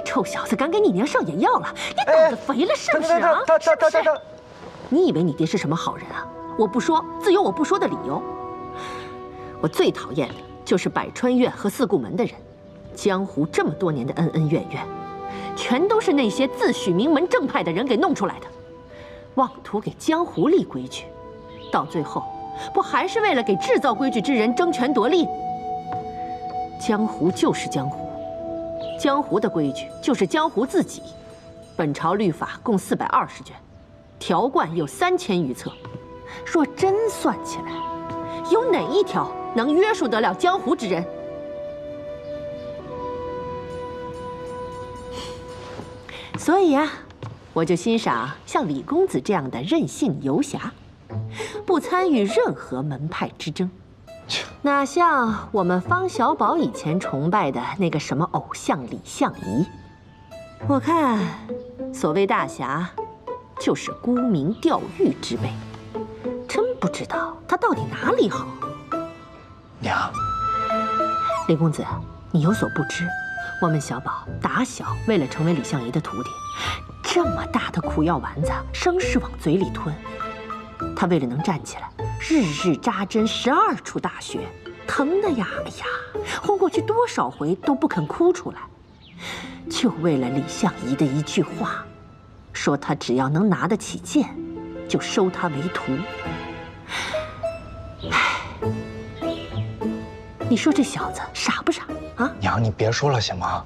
臭小子敢给你娘上眼药了，你胆子肥了是不是啊？你以为你爹是什么好人啊？我不说，自有我不说的理由。我最讨厌的就是百川院和四顾门的人，江湖这么多年的恩恩怨怨，全都是那些自诩名门正派的人给弄出来的，妄图给江湖立规矩，到最后，不还是为了给制造规矩之人争权夺利？江湖就是江湖，江湖的规矩就是江湖自己。本朝律法共四百二十卷。条贯有三千余册，若真算起来，有哪一条能约束得了江湖之人？所以啊，我就欣赏像李公子这样的任性游侠，不参与任何门派之争，哪像我们方小宝以前崇拜的那个什么偶像李相夷。我看，所谓大侠。就是沽名钓誉之辈，真不知道他到底哪里好。娘，林公子，你有所不知，我们小宝打小为了成为李相夷的徒弟，这么大的苦药丸子，生是往嘴里吞。他为了能站起来，日日扎针十二处大穴，疼的呀，哎呀，昏过去多少回都不肯哭出来，就为了李相夷的一句话。说他只要能拿得起剑，就收他为徒。唉，你说这小子傻不傻啊？娘，你别说了行吗？